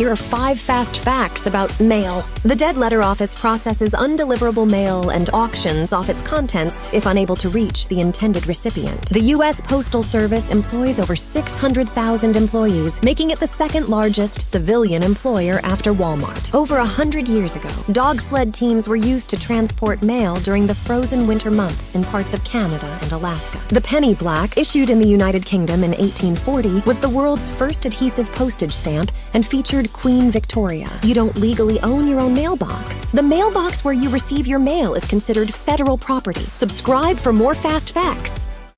Here are five fast facts about mail. The Dead Letter Office processes undeliverable mail and auctions off its contents if unable to reach the intended recipient. The U.S. Postal Service employs over 600,000 employees, making it the second largest civilian employer after Walmart. Over a hundred years ago, dog sled teams were used to transport mail during the frozen winter months in parts of Canada and Alaska. The penny black, issued in the United Kingdom in 1840, was the world's first adhesive postage stamp and featured Queen Victoria. You don't legally own your own mailbox. The mailbox where you receive your mail is considered federal property. Subscribe for more fast facts.